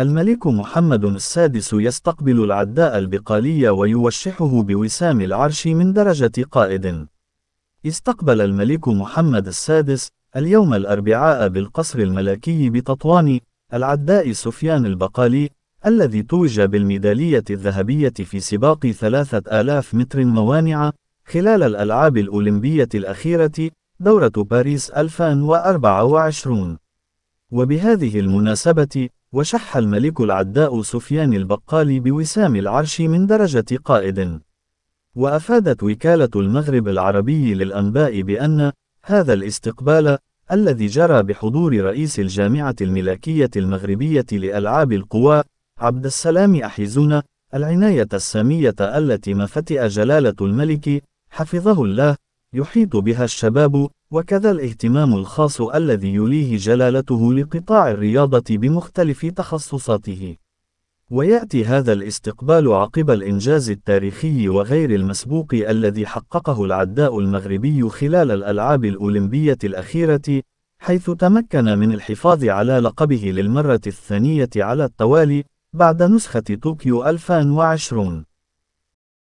الملك محمد السادس يستقبل العداء البقالي ويوشحه بوسام العرش من درجة قائد. استقبل الملك محمد السادس اليوم الأربعاء بالقصر الملكي بتطوان العداء سفيان البقالي الذي توج بالميدالية الذهبية في سباق ثلاثة آلاف متر موانع خلال الألعاب الأولمبية الأخيرة دورة باريس 2024 وبهذه المناسبة وشح الملك العداء سفيان البقالي بوسام العرش من درجة قائد. وأفادت وكالة المغرب العربي للأنباء بأن هذا الاستقبال الذي جرى بحضور رئيس الجامعة الملكية المغربية لألعاب القوى عبد السلام أحيزون العناية السامية التي مفتئ جلالة الملك حفظه الله يحيط بها الشباب وكذا الاهتمام الخاص الذي يليه جلالته لقطاع الرياضة بمختلف تخصصاته. ويأتي هذا الاستقبال عقب الإنجاز التاريخي وغير المسبوق الذي حققه العداء المغربي خلال الألعاب الأولمبية الأخيرة حيث تمكن من الحفاظ على لقبه للمرة الثانية على التوالي بعد نسخة طوكيو 2020